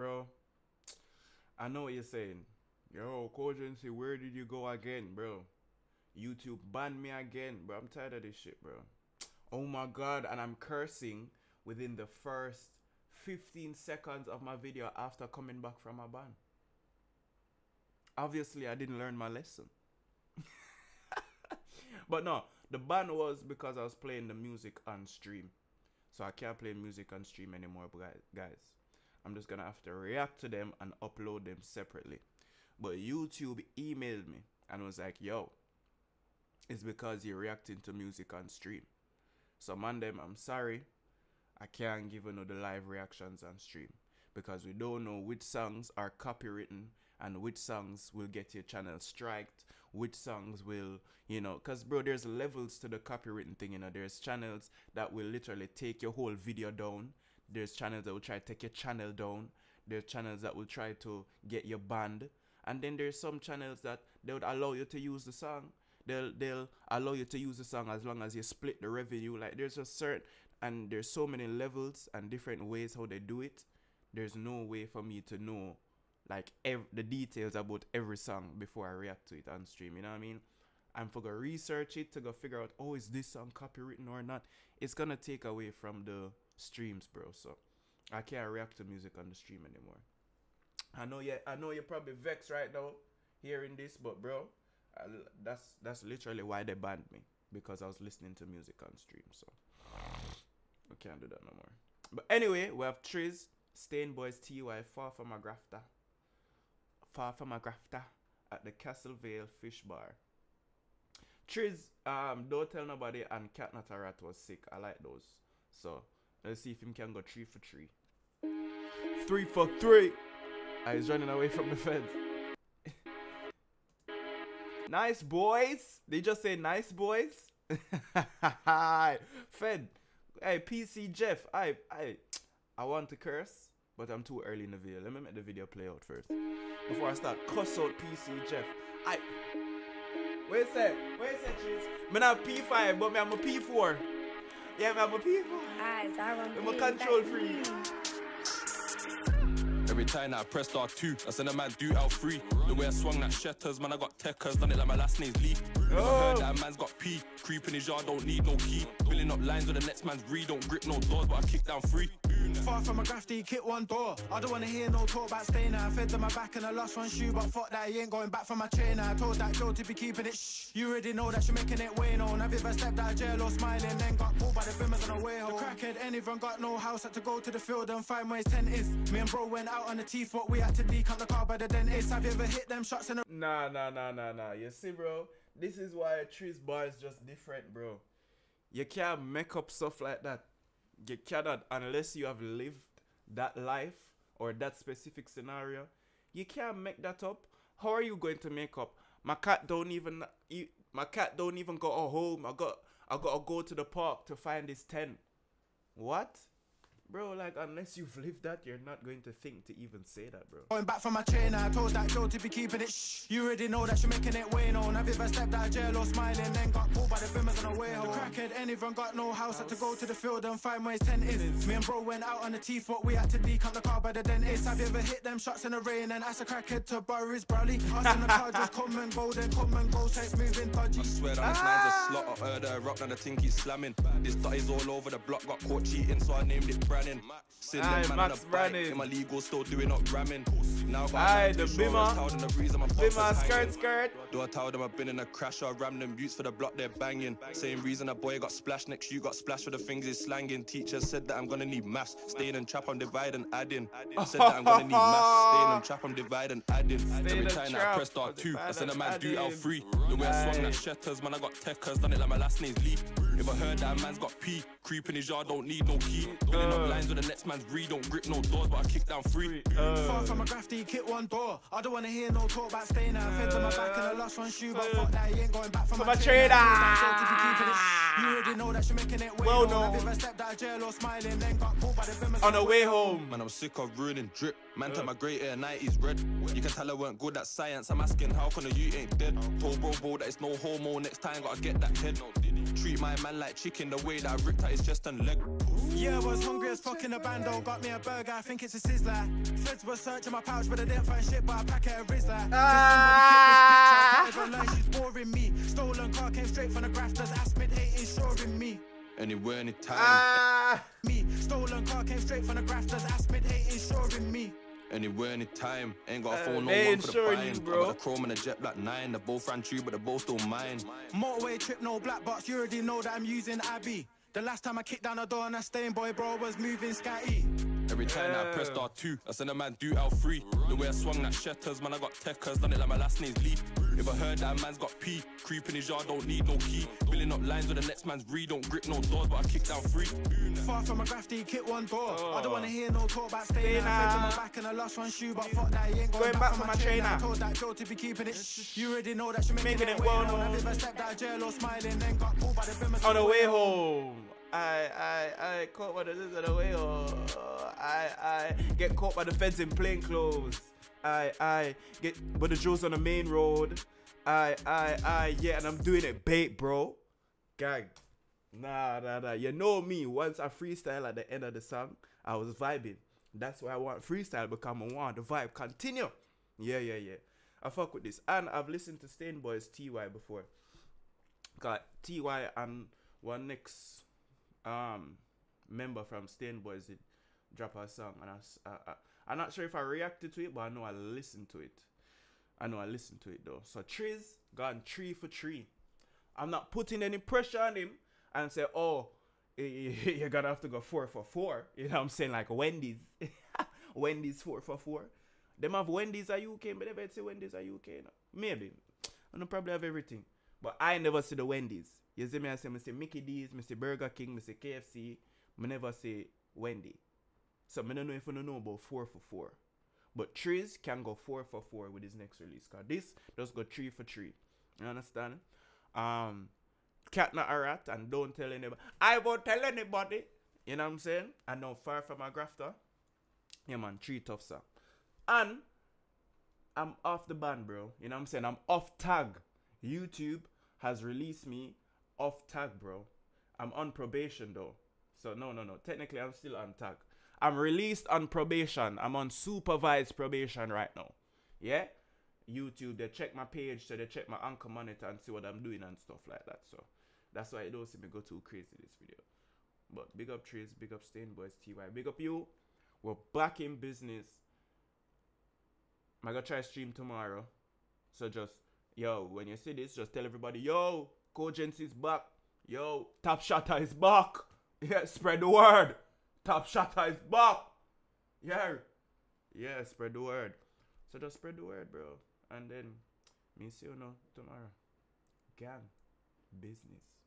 bro. I know what you're saying. Yo, Kogency, where did you go again, bro? YouTube banned me again, bro. I'm tired of this shit, bro. Oh my god, and I'm cursing within the first 15 seconds of my video after coming back from a ban. Obviously, I didn't learn my lesson. but no, the ban was because I was playing the music on stream. So I can't play music on stream anymore, guys. I'm just gonna have to react to them and upload them separately. But YouTube emailed me and was like, yo, it's because you're reacting to music on stream. So man them, I'm sorry. I can't give another live reactions on stream. Because we don't know which songs are copywritten and which songs will get your channel striked, which songs will, you know, because bro, there's levels to the copywritten thing, you know. There's channels that will literally take your whole video down. There's channels that will try to take your channel down. There's channels that will try to get your banned. And then there's some channels that they would allow you to use the song. They'll they'll allow you to use the song as long as you split the revenue. Like there's a certain and there's so many levels and different ways how they do it. There's no way for me to know like the details about every song before I react to it on stream. You know what I mean? I'm for go research it to go figure out, oh, is this song copywritten or not? It's gonna take away from the streams, bro. So I can't react to music on the stream anymore. I know, yeah, I know you're probably vexed right now hearing this, but bro, I, that's that's literally why they banned me because I was listening to music on stream. So we can't do that no more. But anyway, we have Trizz, Stain Boys TY, Far From a Grafter far from a grafter at the Castle Vale Fish Bar. Trizz, um, don't tell nobody, and Cat Not a Rat was sick. I like those. So, let's see if him can go three for three. Ah, three for three! I was running away from the feds. nice boys! They just say nice boys? Fed. Hey, PC Jeff. I, I, I want to curse. But I'm too early in the video. Let me make the video play out first. Before I start cuss out PC Jeff. I Wait a Where's that? Where's that cheese? Man have P5, but me I'm a P4. Yeah, me I'm a P4. Eyes, I'm a control free. Every time I pressed R2, I send a man do L3. The way I swung that shutters, man, I got techers, done it like my last name's Lee. Oh. I heard that man's got P, creep in his yard, don't need no key. Building up lines with the next man's read, don't grip no doors, but I kick down free. Far from a grafty, kit one door. I don't wanna hear no talk about staying I fed to my back and I lost one shoe, but fuck that, he ain't going back for my trainer. I told that girl to be keeping it shh. You already know that she making it way known. Have you ever stepped out of jail or smiling, then got pulled by the bimmers on the way home? The crackhead ain't even got no house, had to go to the field and find where his tent is. Me and bro went out on the teeth, what we had to decant the car by the dentist. Have you ever hit them shots in the. Nah, nah, nah, nah, nah. You see, bro, this is why a Trizz's bar is just different, bro. You can't make up stuff like that. You cannot unless you have lived that life or that specific scenario. You can't make that up. How are you going to make up? My cat don't even my cat don't even go oh, home. I got I gotta go to the park to find his tent. What? Bro, like, unless you've lived that, you're not going to think to even say that, bro. Going back from my trainer, I told that girl to be keeping it shh. You already know that she's making it way known. Have you ever stepped out of jail or smiling, then got pulled by the bimmers on the way home? The crackhead ain't even got no house, had to go to the field and find where his tent is. Me and bro went out on the teeth, what we had to decant the car by the dentist. Have you ever hit them shots in the rain and asked a crackhead to borrow his brownie? Us in the car just come and go, then come and go, so it's moving dodgy. I swear that this man's a slot, I heard her rock, and the thing keeps slamming. This is all over the block, got caught cheating, so I named it Brannon. Aye, Max Brannon. My legal still doing up ramming. Now Aye, the bimmer. Bimmer, skirt, skirt. Do I tell them I've been in a crash or ram them boots for the block they're banging? Same reason a boy got splashed next, you got splashed for the things he's slanging. Teacher said that I'm gonna need maths. Staying in trap, I'm dividing, adding. I said that I'm gonna need maths. Staying in trap, I'm dividing, adding. Every time I press start two, I said a man do L3. The way I swung that shutters, man, I got techers. Done it like my last name's Lee. If I heard that man's got P, creep in his yard, don't need no key. Building up lines with the next man's read, don't grip no doors, but I kick down free. Uh. Far from a grafty, kit one door. I don't wanna hear no talk about staying out. Fed to my back and I lost one shoe, but fuck that, he ain't going back for, for my, my trainer. You already know that she making it way well, no. If I stepped out of jail or smiling, then got pulled by the bimmers on the way home. Man, I'm sick of ruining drip. Man, uh. my great air 90s red. You can tell I weren't good at science. I'm asking how come you ain't dead. Told bro, bro that it's no homo. Next time, gotta get that head. Treat my man like chicken the way that I ripped out his chest and leg. Yeah, I was hungry as fuck in the bando. Got me a burger, I think it's a sizzler. Feds were searching my pouch, but I didn't find shit, but I pack it a Rizzler. Ah! This somebody click this picture, I can't even lie, she's boring me. Stolen car came straight from the grafters, Aspen 8 insuring me. Anywhere, anytime. Ah, Me, stolen car came straight from the grafters, Aspen 8 insuring me. Anywhere, anytime. Ain't got a Uh, phone, no they one for the showing buying. you, I bro. got a chrome and a jet black nine. They both ran true, but they both still mine. Motorway trip, no black box, you already know that I'm using Abbey. The last time I kicked down the door and that stain boy bro was moving scatty. Every time that I pressed R2, I send a man do L3. The way I swung that shetters, man, I got techers, done it like my last name's Lee. If I heard that man's got P, creep in his yard, don't need no key. Building up lines with the next man's breed, don't grip no doors, but I kick down free. Far from a grafty, kit one door. I don't wanna Oh. hear no talk about staying Stay there. Fed to my back and I lost one shoe, but fuck that, he ain't going, Going back for my trainer. I told that girl to be keeping it. shh. You already know that she making, Making it, it well well known. I've stepped out of jail or smiling, then got pulled by the bimmers on the way home. I I I caught by the this on the way home. I I get caught by the feds in plain clothes. I I get but the Joes on the main road. I I I yeah, and I'm doing it bait, bro. Gang. Nah, nah, nah. You know me. Once I freestyle at the end of the song, I was vibing. That's why I want freestyle become a want the vibe continue. Yeah, yeah, yeah. I fuck with this. And I've listened to Stain Boys TY before. Got TY and one next um member from Stain Boys did drop a song and I, I, I I'm not sure if I reacted to it, but I know I listened to it. I know I listened to it though. So Trizz gone three for three. I'm not putting any pressure on him and say, oh, you're gonna have to go four for four. You know what I'm saying? Like Wendy's. Wendy's four for four. Them have Wendy's at UK, but never see Wendy's at UK. You? Maybe. I don't probably have everything. But I never see the Wendy's. You see me, I say, I see Mickey D's, I Burger King, I KFC. I never see Wendy. So I don't know if you know about 4 for 4. But Trizz can go 4 for 4 with his next release. Cause this does go 3 for 3. You understand? Um, Cat not a rat and don't tell anybody. I won't tell anybody. You know what I'm saying? I know far from a grafter. Yeah man, three tough sir. And I'm off the band, bro. You know what I'm saying? I'm off tag. YouTube has released me off tag, bro. I'm on probation though. So no, no, no. Technically, I'm still on tag. I'm released on probation. I'm on supervised probation right now. Yeah. YouTube, they check my page, so they check my anchor monitor and see what I'm doing and stuff like that. So that's why you don't see me go too crazy this video. But big up Trizz, big up Stain Boys TY, big up you. We're back in business. I'm gonna try stream tomorrow. So just yo, when you see this, just tell everybody, yo, Cogence is back. Yo, Top Shotter is back. Yeah, spread the word. Top Shotter is back. Yeah. Yeah, spread the word. So just spread the word, bro. And then me see you know tomorrow. Gang. Business.